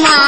吗？